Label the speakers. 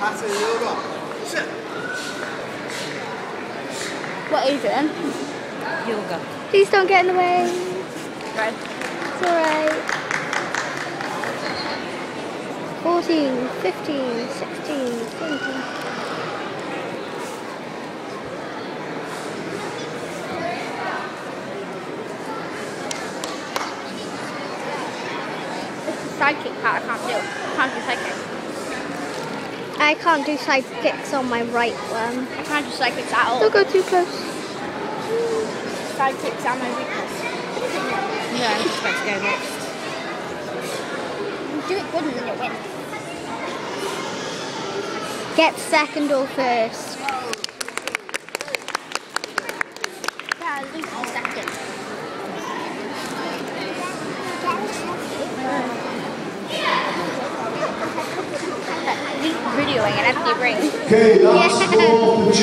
Speaker 1: What are you doing?
Speaker 2: Yul Gok.
Speaker 1: Please don't get in the way.
Speaker 2: Right.
Speaker 1: It's alright. 14, 15, 16, 17.
Speaker 2: This is sidekick part I can't do. I can't do sidekick.
Speaker 1: I can't do side kicks on my right one.
Speaker 2: I can't do sidekicks at all.
Speaker 1: Don't go too close.
Speaker 2: Sidekicks are my weakness. Yeah, I'm just about to go next. Do it good and then you'll win.
Speaker 1: Get second or first.
Speaker 2: Yeah, at least a second. Videoing an empty ring.
Speaker 3: Okay, last
Speaker 1: Yeah.